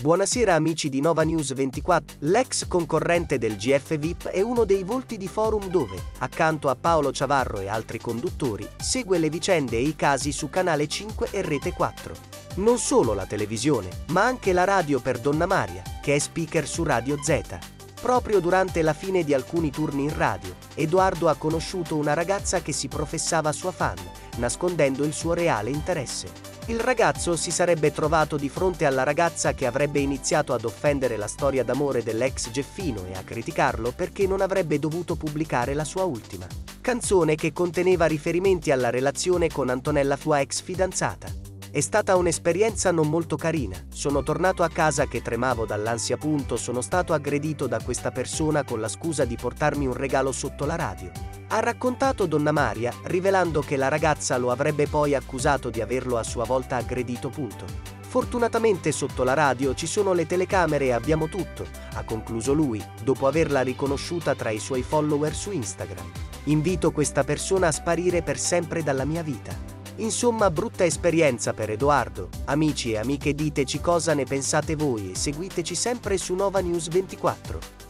Buonasera amici di Nova News 24. L'ex concorrente del GF VIP è uno dei volti di forum dove, accanto a Paolo Ciavarro e altri conduttori, segue le vicende e i casi su Canale 5 e Rete 4. Non solo la televisione, ma anche la radio per Donna Maria, che è speaker su Radio Z. Proprio durante la fine di alcuni turni in radio, Edoardo ha conosciuto una ragazza che si professava sua fan, nascondendo il suo reale interesse. Il ragazzo si sarebbe trovato di fronte alla ragazza che avrebbe iniziato ad offendere la storia d'amore dell'ex Geffino e a criticarlo perché non avrebbe dovuto pubblicare la sua ultima canzone che conteneva riferimenti alla relazione con Antonella sua ex fidanzata. È stata un'esperienza non molto carina. Sono tornato a casa che tremavo dall'ansia punto, sono stato aggredito da questa persona con la scusa di portarmi un regalo sotto la radio. Ha raccontato Donna Maria, rivelando che la ragazza lo avrebbe poi accusato di averlo a sua volta aggredito punto. Fortunatamente sotto la radio ci sono le telecamere e abbiamo tutto, ha concluso lui, dopo averla riconosciuta tra i suoi follower su Instagram. Invito questa persona a sparire per sempre dalla mia vita. Insomma, brutta esperienza per Edoardo. Amici e amiche diteci cosa ne pensate voi e seguiteci sempre su Nova News 24.